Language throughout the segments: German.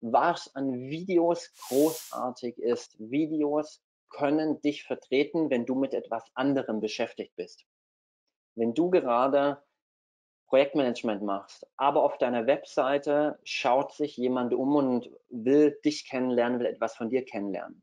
was an Videos großartig ist. Videos können dich vertreten, wenn du mit etwas anderem beschäftigt bist. Wenn du gerade Projektmanagement machst, aber auf deiner Webseite schaut sich jemand um und will dich kennenlernen, will etwas von dir kennenlernen.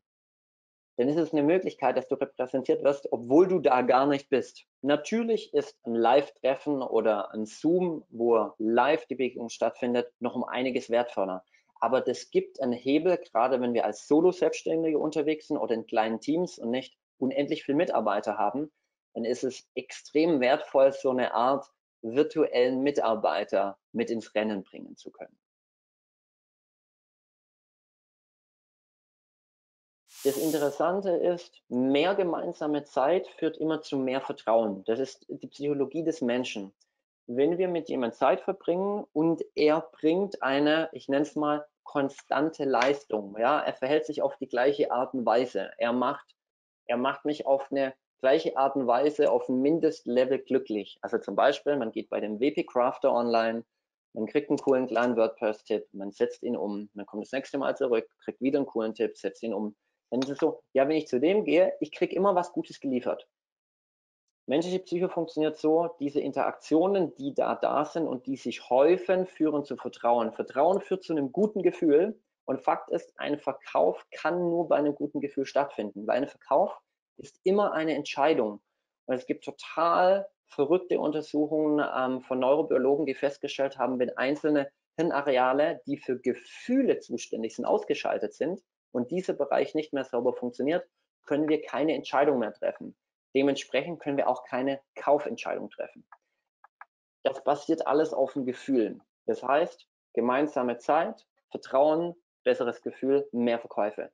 Dann ist es eine Möglichkeit, dass du repräsentiert wirst, obwohl du da gar nicht bist. Natürlich ist ein Live-Treffen oder ein Zoom, wo live die Begegnung stattfindet, noch um einiges wertvoller. Aber das gibt einen Hebel, gerade wenn wir als Solo-Selbstständige unterwegs sind oder in kleinen Teams und nicht unendlich viele Mitarbeiter haben, dann ist es extrem wertvoll, so eine Art virtuellen Mitarbeiter mit ins Rennen bringen zu können. Das Interessante ist, mehr gemeinsame Zeit führt immer zu mehr Vertrauen. Das ist die Psychologie des Menschen. Wenn wir mit jemandem Zeit verbringen und er bringt eine, ich nenne es mal, konstante Leistung, ja, er verhält sich auf die gleiche Art und Weise. Er macht, er macht mich auf eine gleiche Art und Weise auf ein Mindestlevel glücklich. Also zum Beispiel, man geht bei dem WP Crafter online, man kriegt einen coolen kleinen WordPress-Tipp, man setzt ihn um, man kommt das nächste Mal zurück, kriegt wieder einen coolen Tipp, setzt ihn um. Dann ist es so, ja, wenn ich zu dem gehe, ich kriege immer was Gutes geliefert. Menschliche Psyche funktioniert so, diese Interaktionen, die da da sind und die sich häufen, führen zu Vertrauen. Vertrauen führt zu einem guten Gefühl und Fakt ist, ein Verkauf kann nur bei einem guten Gefühl stattfinden, weil ein Verkauf ist immer eine Entscheidung. Und es gibt total verrückte Untersuchungen ähm, von Neurobiologen, die festgestellt haben, wenn einzelne Hirnareale, die für Gefühle zuständig sind, ausgeschaltet sind und dieser Bereich nicht mehr sauber funktioniert, können wir keine Entscheidung mehr treffen. Dementsprechend können wir auch keine Kaufentscheidung treffen. Das basiert alles auf dem Gefühl. Das heißt, gemeinsame Zeit, Vertrauen, besseres Gefühl, mehr Verkäufe.